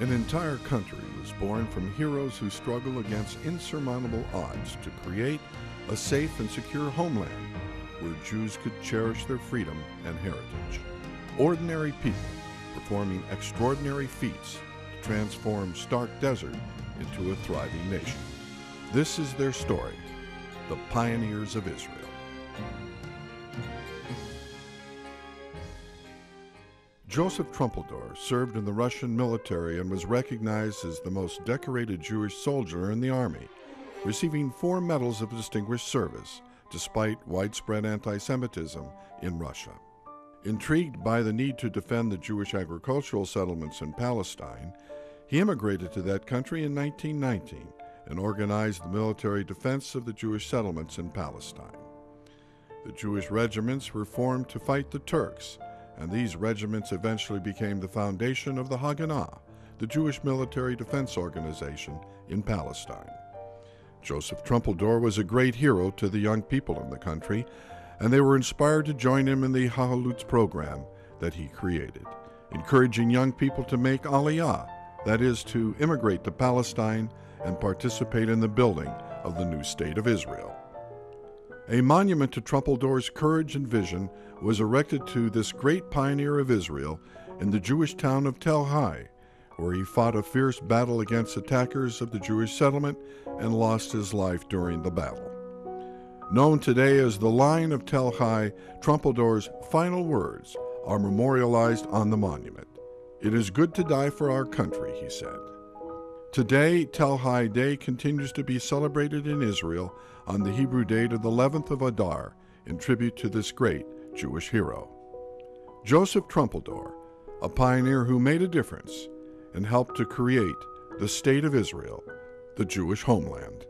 An entire country was born from heroes who struggle against insurmountable odds to create a safe and secure homeland where Jews could cherish their freedom and heritage. Ordinary people performing extraordinary feats to transform stark desert into a thriving nation. This is their story, the pioneers of Israel. Joseph Trumpeldor served in the Russian military and was recognized as the most decorated Jewish soldier in the army, receiving four medals of distinguished service despite widespread anti Semitism in Russia. Intrigued by the need to defend the Jewish agricultural settlements in Palestine, he immigrated to that country in 1919 and organized the military defense of the Jewish settlements in Palestine. The Jewish regiments were formed to fight the Turks and these regiments eventually became the foundation of the Haganah, the Jewish military defense organization in Palestine. Joseph Trumpeldor was a great hero to the young people in the country, and they were inspired to join him in the Hahalutz program that he created, encouraging young people to make Aliyah, that is, to immigrate to Palestine and participate in the building of the new state of Israel. A monument to Trumpeldor's courage and vision was erected to this great pioneer of Israel in the Jewish town of Tel Hai, where he fought a fierce battle against attackers of the Jewish settlement and lost his life during the battle. Known today as the Lion of Tel Hai, Trumpeldor's final words are memorialized on the monument. It is good to die for our country, he said. Today, Tel Hai Day continues to be celebrated in Israel on the Hebrew date of the 11th of Adar in tribute to this great Jewish hero. Joseph Trumpeldor, a pioneer who made a difference and helped to create the State of Israel, the Jewish homeland.